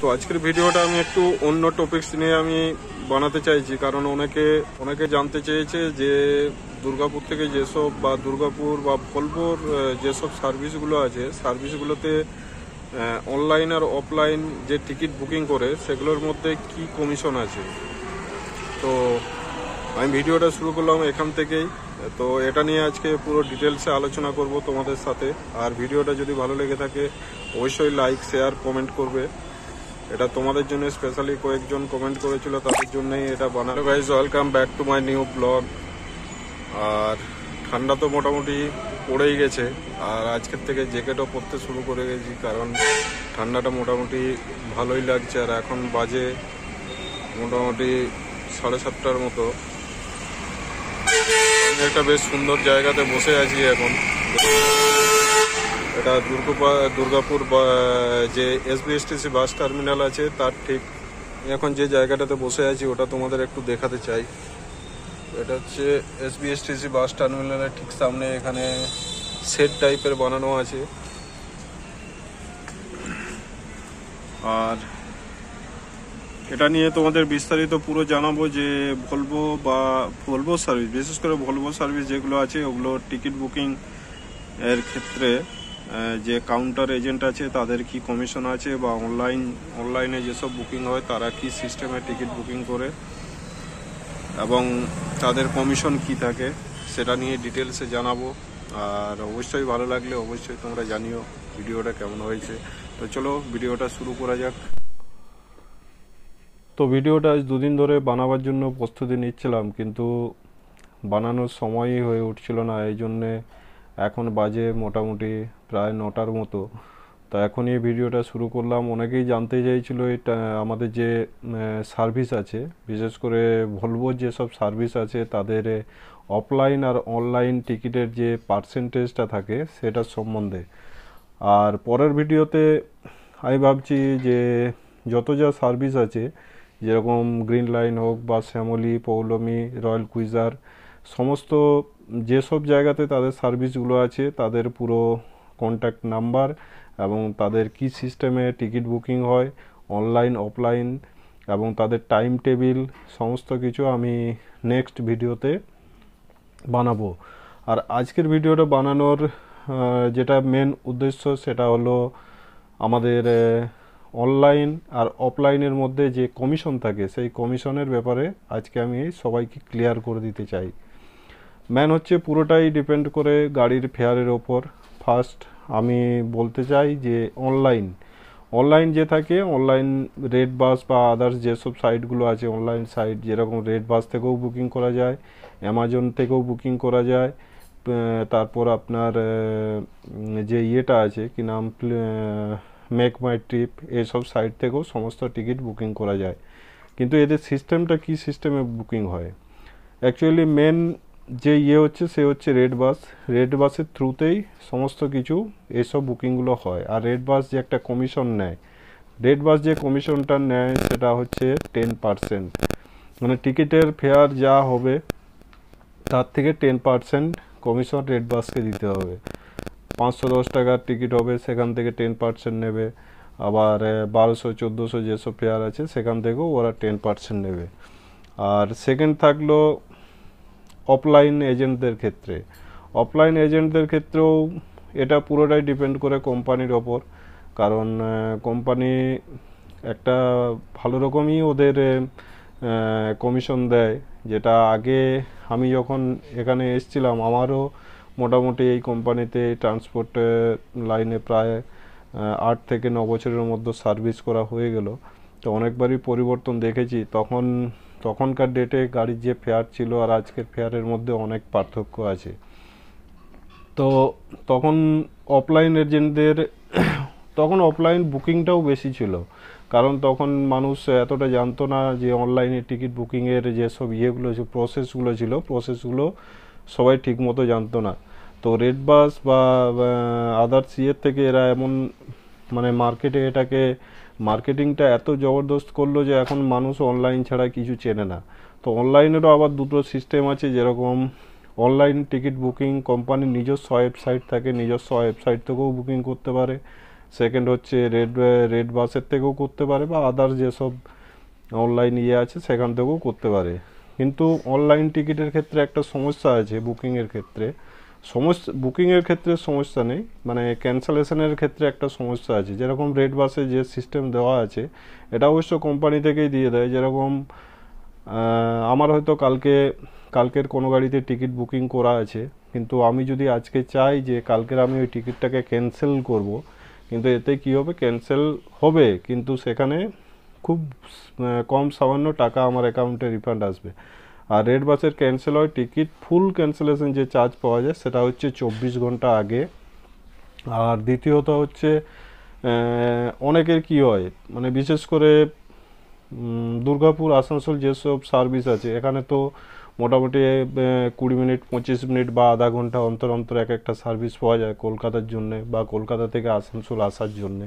তো আজকের ভিডিওটা আমি একটু অন্য টপিকস নিয়ে আমি বানাতে চাইছি। কারণ অনেকে অনেকে জানতে চেয়েছে যে দুর্গাপুর থেকে যেসব বা দুর্গাপুর বা আহ, যেসব সার্ভিসগুলো আছে সার্ভিসগুলোতে অনলাইন আর অফলাইন যে টিকিট বুকিং করে সেগুলোর মধ্যে কি কমিশন আছে? তো আমি ভিডিওটা শুরু করলাম এখান থেকেই। তো এটা নিয়ে আজকে পুরো ডিটেলসে আলোচনা করব তোমাদের সাথে। আর ভিডিওটা যদি ভালো লেগে থাকে অবশ্যই লাইক শেয়ার কমেন্ট করবে। এটা তোমাদের জন্য স্পেশালি কয়েকজন কমেন্ট করেছিল, তাদের জন্যই এটা বানানো guys welcome back to my new blog আর ঠান্ডা তো মোটামুটি পড়েই গেছে। আর আজকের থেকে জ্যাকেটও পরতে শুরু করে গেছি, কারণ ঠান্ডাটা মোটামুটি ভালোই লাগছে। আর এখন বাজে মোটামুটি সাড়ে সাতটার মতো। একটা বেশ সুন্দর জায়গাতে বসে আছি এখন। এটা দুর্গাপা, দুর্গাপুর যে এসবিএসটিসি বাস টার্মিনাল আছে, তার ঠিক এখন যে জায়গাটাতে বসে আছি, ওটা তোমাদের একটু দেখাতে চাই। এটা হচ্ছে এসবিএসটিসি বাস টার্মিনালের ঠিক সামনে এখানে সেট টাইপের বানানো আছে। আর এটা নিয়ে তোমাদের বিস্তারিত পুরো জানাব যে ভলভো বা ভলভো সার্ভিস বিশেষ করে ভলভো সার্ভিস যেগুলো আছে, ওগুলো টিকিট বুকিং এর ক্ষেত্রে যে কাউন্টার এজেন্ট আছে, তাদের কি কমিশন আছে বা অনলাইন অনলাইনে যেসব বুকিং হয়, তারা কি সিস্টেমে টিকিট বুকিং করে এবং তাদের কমিশন কি থাকে, সেটা নিয়ে ডিটেলসে জানাব। আর অবশ্যই ভালো লাগলে অবশ্যই তোমরা জানিও ভিডিওটা কেমন হয়েছে। তো চলো, ভিডিওটা শুরু করা যাক। তো ভিডিওটা আজ দুদিন ধরে বানাবার জন্য প্রস্তুতি নিচ্ছিলাম, কিন্তু বানানোর সময়ই হয়ে উঠছিল না এই জন্যে এখন বাজে মোটামুটি প্রায় নটার মতো। তো এখন এই ভিডিওটা শুরু করলাম। অনেকেই জানতে চাইছিল এটা আমাদের যে সার্ভিস আছে, বিশেষ করে ভলভোর যেসব সার্ভিস আছে, তাদের অফলাইন আর অনলাইন টিকিটের যে পার্সেন্টেজটা থাকে, সেটার সম্বন্ধে। আর পরের ভিডিওতে আমি ভাবছি যে, যত যা সার্ভিস আছে, যেরকম গ্রিন লাইন হোক বা শ্যামলি পৌলমি রয়্যাল কুইজার সমস্ত যেসব জায়গাতে তাদের সার্ভিসগুলো আছে, তাদের পুরো কন্ট্যাক্ট নাম্বার এবং তাদের কি সিস্টেমে টিকিট বুকিং হয় অনলাইন অফলাইন এবং তাদের টাইম টেবিল সমস্ত কিছু আমি নেক্সট ভিডিওতে বানাবো। আর আজকের ভিডিওটা বানানোর যেটা মেন উদ্দেশ্য সেটা হলো আমাদের অনলাইন আর অফলাইনের মধ্যে যে কমিশন থাকে, সেই কমিশনের ব্যাপারে আজকে আমি সবাইকে ক্লিয়ার করে দিতে চাই। ম্যান হচ্ছে পুরোটাই ডিপেন্ড করে গাড়ির ফেয়ারের ওপর। ফার্স্ট আমি বলতে চাই যে অনলাইন অনলাইন যে থাকে অনলাইন রেড বাস বা আদার্স যেসব সাইটগুলো আছে অনলাইন সাইট যেরকম রেড বাস থেকেও বুকিং করা যায় অ্যামাজন থেকেও বুকিং করা যায় তারপর আপনার যে ইয়েটা আছে, কি নাম মেক মাই ট্রিপ এইসব সাইট থেকেও সমস্ত টিকিট বুকিং করা যায়। কিন্তু এদের সিস্টেমটা কি সিস্টেমে বুকিং হয়? অ্যাকচুয়ালি মেন যে ইয়ে হচ্ছে, সে হচ্ছে রেড বাস। রেড বাসের থ্রুতেই সমস্ত কিছু, এসব বুকিংগুলো হয়। আর রেড বাস যে একটা কমিশন নেয়, রেড বাস যে কমিশনটা নেয়, সেটা হচ্ছে টেন পার্সেন্ট মানে টিকিটের ফেয়ার যা হবে, তার থেকে টেন পার্সেন্ট কমিশন রেড বাসকে দিতে হবে। পাঁচশো দশ টাকার টিকিট হবে, সেখান থেকে টেন পার্সেন্ট নেবে। আবার বারোশো, চোদ্দোশো যেসব ফেয়ার আছে, সেখান থেকেও ওরা টেন পার্সেন্ট নেবে। আর সেকেন্ড থাকল অফলাইন এজেন্টদের ক্ষেত্রে। অফলাইন এজেন্টদের ক্ষেত্রেও এটা পুরোটাই ডিপেন্ড করে কোম্পানির ওপর। কারণ কোম্পানি একটা ভালো রকমই ওদের কমিশন দেয়। যেটা আগে আমি যখন এখানে এসছিলাম, আমারও মোটামুটি এই কোম্পানিতে ট্রান্সপোর্ট লাইনে প্রায় আট থেকে ন বছরের মধ্যে সার্ভিস করা হয়ে গেল। তো অনেকবারই পরিবর্তন দেখেছি। তখন তখনকার ডেটে গাড়ির যে ফেয়ার ছিল আর আজকের ফেয়ারের মধ্যে অনেক পার্থক্য আছে। তো তখন অফলাইন এজেন্টদের তখন অফলাইন বুকিংটাও বেশি ছিল। কারণ তখন মানুষ এতটা জানতো না যে অনলাইনে টিকিট বুকিংয়ের যেসব ইয়েগুলো ছিল প্রসেসগুলো ছিল প্রসেসগুলো সবাই ঠিকমতো জানতো না। তো রেড বাস বা আদার্স ইয়ের থেকে এরা এমন মানে মার্কেটে এটাকে মার্কেটিংটা এত জবরদস্ত করল যে এখন মানুষ অনলাইন ছাড়া কিছু চেনে না। তো অনলাইনেরও আবার দুটো সিস্টেম আছে, যেরকম অনলাইন টিকিট বুকিং কোম্পানির নিজস্ব ওয়েবসাইট থাকে, নিজস্ব ওয়েবসাইট থেকেও বুকিং করতে পারে। সেকেন্ড হচ্ছে রেড রেড বাসের থেকেও করতে পারে বা আদার যেসব অনলাইন ইয়ে আছে, সেখান থেকেও করতে পারে। কিন্তু অনলাইন টিকিটের ক্ষেত্রে একটা সমস্যা আছে বুকিংয়ের ক্ষেত্রে। সমস্যা বুকিংয়ের ক্ষেত্রে সমস্যা নেই। মানে ক্যান্সেলেশনের ক্ষেত্রে একটা সমস্যা আছে। যেরকম রেড বাসে যে সিস্টেম দেওয়া আছে, এটা অবশ্য কোম্পানি থেকেই দিয়ে দেয়। যেরকম আমার হয়তো কালকে, কালকের কোনো গাড়িতে টিকিট বুকিং করা আছে, কিন্তু আমি যদি আজকে চাই যে কালকের আমি ওই টিকিটটাকে ক্যান্সেল করব, কিন্তু এতে কী হবে? ক্যান্সেল হবে, কিন্তু সেখানে খুব কম সামান্য টাকা আমার অ্যাকাউন্টে রিফান্ড আসবে। আর রেড বাসের ক্যান্সেল হয় টিকিট ফুল ক্যান্সেলেশন যে চার্জ পাওয়া যায়, সেটা হচ্ছে চব্বিশ ঘণ্টা আগে। আর দ্বিতীয়ত হচ্ছে অনেকের কি হয় মানে বিশেষ করে দুর্গাপুর, আসানসোল যেসব সার্ভিস আছে, এখানে তো মোটামুটি কুড়ি মিনিট, পঁচিশ মিনিট বা আধা ঘণ্টা অন্তর অন্তর এক একটা সার্ভিস পাওয়া যায় কলকাতার জন্যে বা কলকাতা থেকে আসানসোল আসার জন্যে।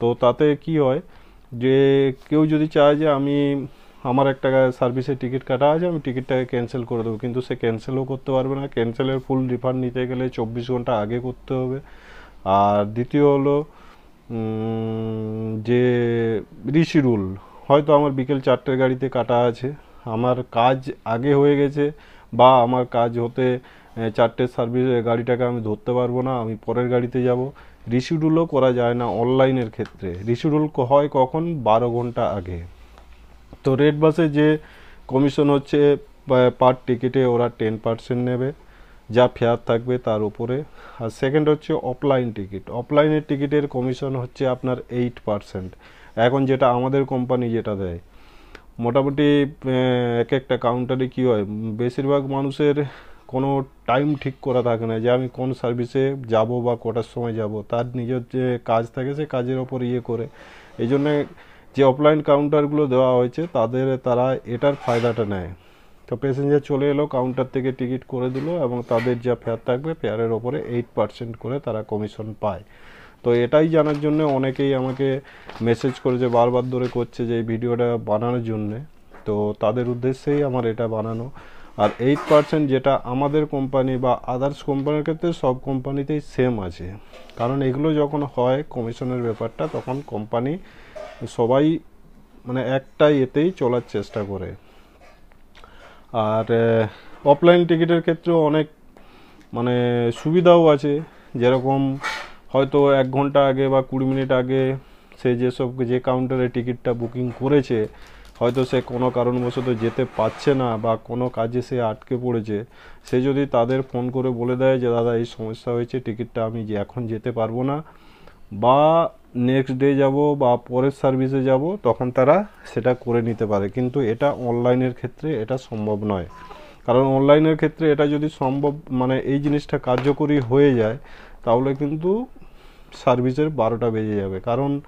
তো তাতে কি হয়, যে কেউ যদি চায় যে আমি আমার একটা সার্ভিসের টিকিট কাটা আছে, আমি টিকিটটাকে ক্যান্সেল করে দেবো। কিন্তু সে ক্যান্সেলও করতে পারবে না। ক্যান্সেলের ফুল রিফান্ড নিতে গেলে চব্বিশ ঘণ্টা আগে করতে হবে। আর দ্বিতীয় হলো যে রিশিডিউল হয়তো আমার বিকেল চারটের গাড়িতে কাটা আছে। আমার কাজ আগে হয়ে গেছে বা আমার কাজ হতে চারটের সার্ভিস গাড়িটাকে আমি ধরতে পারব না, আমি পরের গাড়িতে যাব। রিশিডিউলও করা যায় না অনলাইনের ক্ষেত্রে। রিশিডিউল হয় কখন? বারো ঘণ্টা আগে। তো রেড বাসে যে কমিশন হচ্ছে পার টিকিটে ওরা টেন পার্সেন্ট নেবে, যা ফেয়ার থাকবে তার উপরে। আর সেকেন্ড হচ্ছে অফলাইন টিকিট। অফলাইনের টিকিটের কমিশন হচ্ছে আপনার এইট পার্সেন্ট এখন যেটা আমাদের কোম্পানি যেটা দেয়, মোটামুটি এক একটা কাউন্টারে কী হয়, বেশিরভাগ মানুষের কোনো টাইম ঠিক করা থাকে না, যে আমি কোন সার্ভিসে যাব বা কটার সময় যাব। তার নিজের যে কাজ থাকে সে কাজের ওপর ইয়ে করে। এই জন্যে যে অফলাইন কাউন্টারগুলো দেওয়া হয়েছে, তাদের, তারা এটার ফায়দাটা নেয়। তো প্যাসেঞ্জার চলে এলো কাউন্টার থেকে টিকিট করে দিল এবং তাদের যা ফেয়ার থাকবে ফেয়ারের ওপরে এইট পার্সেন্ট করে তারা কমিশন পায়। তো এটাই জানার জন্য অনেকেই আমাকে মেসেজ করেছে, বারবার ধরে করছে যে এই ভিডিওটা বানানোর জন্যে। তো তাদের উদ্দেশ্যেই আমার এটা বানানো। আর এইট পার্সেন্ট যেটা আমাদের কোম্পানি বা আদার্স কোম্পানির ক্ষেত্রে, সব কোম্পানিতেই সেম আছে। কারণ এগুলো যখন হয় কমিশনের ব্যাপারটা, তখন কোম্পানি সবাই মানে একটাই এতেই চলার চেষ্টা করে। আর অফলাইন টিকিটের ক্ষেত্রেও অনেক মানে সুবিধাও আছে। যেরকম হয়তো এক ঘণ্টা আগে বা কুড়ি মিনিট আগে সে যেসব, যে কাউন্টারে টিকিটটা বুকিং করেছে, হয়তো সে কোনো কারণবশত যেতে পারছে না বা কোনো কাজে সে আটকে পড়েছে, সে যদি তাদের ফোন করে বলে দেয় যে, দাদা, এই সমস্যা হয়েছে, টিকিটটা আমি যে এখন যেতে পারব না। বা নেক্সট ডে যাব বা পরের সার্ভিসে যাব, তখন তারা সেটা করে নিতে পারে। কিন্তু এটা অনলাইনের ক্ষেত্রে এটা সম্ভব নয়। কারণ অনলাইনের ক্ষেত্রে এটা যদি সম্ভব মানে এই জিনিসটা কার্যকরী হয়ে যায়, তাহলে কিন্তু সার্ভিসের বারোটা বেজে যাবে। কারণ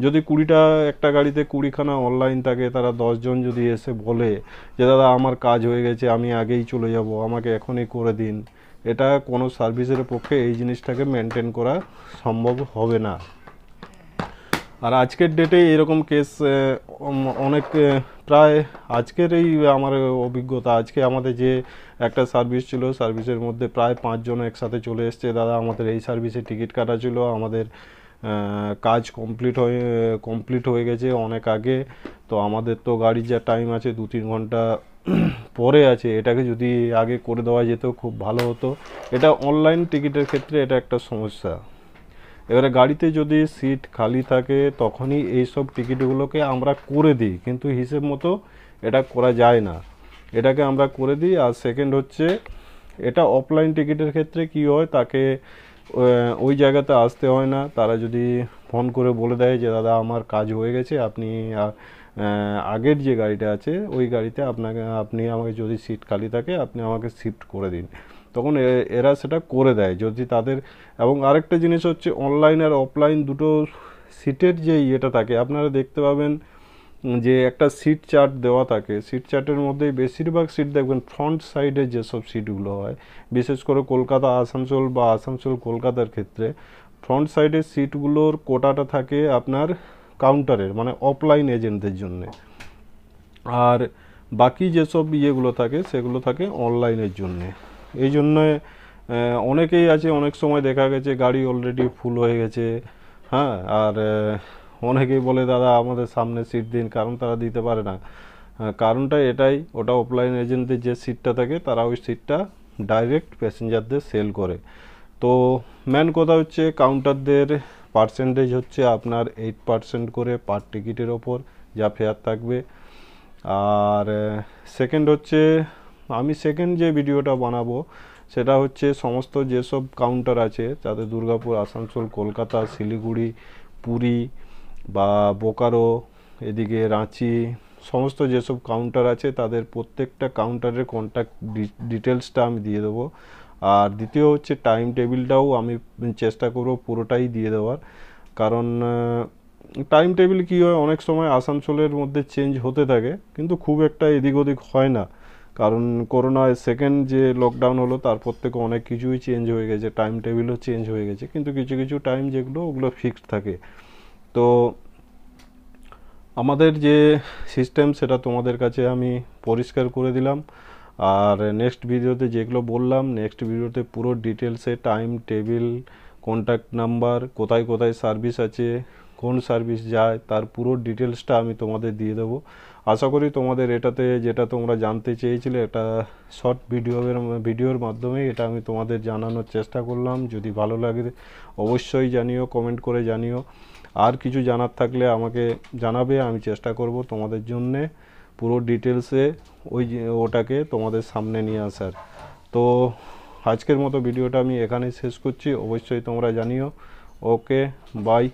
যদি কুড়িটা, একটা গাড়িতে কুড়িখানা অনলাইন থাকে, তারা দশজন যদি এসে বলে যে, দাদা, আমার কাজ হয়ে গেছে, আমি আগেই চলে যাব, আমাকে এখনই করে দিন। এটা কোনো সার্ভিসের পক্ষে এই জিনিসটাকে মেনটেন করা সম্ভব হবে না। আর আজকের ডেটে এরকম কেস অনেক প্রায় আজকের এই আমার অভিজ্ঞতা, আজকে আমাদের যে একটা সার্ভিস ছিল, সার্ভিসের মধ্যে প্রায় পাঁচজন একসাথে চলে এসছে। দাদা, আমাদের এই সার্ভিসে টিকিট কাটা ছিল, আমাদের কাজ কমপ্লিট হয়ে কমপ্লিট হয়ে গেছে অনেক আগে। তো আমাদের তো গাড়ির যা টাইম আছে দু তিন ঘণ্টা পরে আছে, এটাকে যদি আগে করে দেওয়া যেত, খুব ভালো হতো। এটা অনলাইন টিকিটের ক্ষেত্রে এটা একটা সমস্যা। এবারে গাড়িতে যদি সিট খালি থাকে, তখনই এই সব টিকিটগুলোকে আমরা করে দিই। কিন্তু হিসেব মতো এটা করা যায় না। এটাকে আমরা করে দিই, আর সেকেন্ড হচ্ছে, এটা অফলাইন টিকিটের ক্ষেত্রে কি হয়, তাকে ওই জায়গাতে আসতে হয় না। তারা যদি ফোন করে বলে দেয় যে, দাদা, আমার কাজ হয়ে গেছে, আপনি আগের যে গাড়িটা আছে, ওই গাড়িতে আপনাকে, আপনি আমাকে যদি সিট খালি থাকে, আপনি আমাকে শিফট করে দিন। তখন এরা সেটা করে দেয়। যদি তাদের, এবং আরেকটা জিনিস হচ্ছে অনলাইন আর অফলাইন দুটো সিটের যে ইয়েটা থাকে, আপনারা দেখতে পাবেন যে একটা সিট চার্ট দেওয়া থাকে। সিট চার্টের মধ্যে বেশিরভাগ সিট দেখবেন ফ্রন্ট সাইডে যেসব সিটগুলো হয়, বিশেষ করে কলকাতা, আসানসোল বা আসানসোল কলকাতার ক্ষেত্রে ফ্রন্ট সাইডের সিটগুলোর কোটাটা থাকে আপনার কাউন্টারের মানে অফলাইন এজেন্টদের জন্য। আর বাকি যেসব ইয়েগুলো থাকে, সেগুলো থাকে অনলাইনের জন্যে। এই জন্যে অনেকেই আছে, অনেক সময় দেখা গেছে গাড়ি অলরেডি ফুল হয়ে গেছে হ্যাঁ? আর অনেকেই বলে, দাদা, আমাদের সামনে সিট দিন। কারণ তারা দিতে পারে না। কারণটা এটাই, ওটা অফলাইন এজেন্টদের যে সিটটা থাকে, তারা ওই সিটটা ডাইরেক্ট প্যাসেঞ্জারদের সেল করে। তো মেন কথা হচ্ছে কাউন্টারদের পার্সেন্টেজ হচ্ছে আপনার এইট পার্সেন্ট করে পার টিকিটের ওপর যা ফেয়ার থাকবে। আর সেকেন্ড হচ্ছে, আমি সেকেন্ড যে ভিডিওটা বানাবো, সেটা হচ্ছে সমস্ত যেসব কাউন্টার আছে যাতে দুর্গাপুর, আসানসোল, কলকাতা, শিলিগুড়ি, পুরী বা বোকারো, এদিকে রাঁচি, সমস্ত যেসব কাউন্টার আছে, তাদের প্রত্যেকটা কাউন্টারের কন্ট্যাক্ট ডিটেলসটা আমি দিয়ে দেবো। আর দ্বিতীয় হচ্ছে টাইম টেবিলটাও আমি চেষ্টা করব পুরোটাই দিয়ে দেওয়ার। কারণ টাইম টেবিল কী হয়, অনেক সময় আসানসোলের মধ্যে চেঞ্জ হতে থাকে, কিন্তু খুব একটা এদিক ওদিক হয় না। কারণ করোনায় সেকেন্ড যে লকডাউন হলো, তারপর থেকে অনেক কিছুই চেঞ্জ হয়ে গেছে টাইম টেবিলও চেঞ্জ হয়ে গেছে। কিন্তু কিছু কিছু টাইম যেগুলো, ওগুলো ফিক্সড থাকে। তো, আমাদের যে সিস্টেম সেটা তোমাদের কাছে আমি পরিষ্কার করে দিলাম। আর নেক্সট ভিডিওতে যেগুলো বললাম নেক্সট ভিডিওতে পুরো ডিটেলসে টাইম টেবিল কন্ট্যাক্ট নাম্বার কোথায় কোথায় সার্ভিস আছে, কোন সার্ভিস যায়, তার পুরো ডিটেলসটা আমি তোমাদের দিয়ে দেবো। আশা করি তোমাদের এটাতে যেটা তোমরা জানতে চেয়েছিলে, এটা শর্ট ভিডিওর ভিডিওর মাধ্যমে এটা আমি তোমাদের জানানোর চেষ্টা করলাম। যদি ভালো লাগে, অবশ্যই জানিও কমেন্ট করে জানিও। আর কিছু জানার থাকলে আমাকে জানাবে, আমি চেষ্টা করব তোমাদের জন্যে। পুরো ডিটেলসে ওই ওটাকে তোমাদের সামনে নিয়ে আসার। তো আজকের মতো ভিডিওটা আমি এখানেই শেষ করছি। অবশ্যই তোমরা জানিও। Okay bye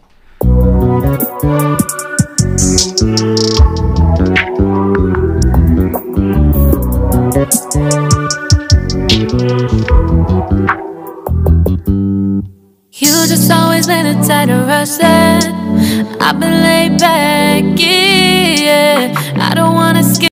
You just always been a tighter rush I've been laid back, yeah. I don't wanna skip.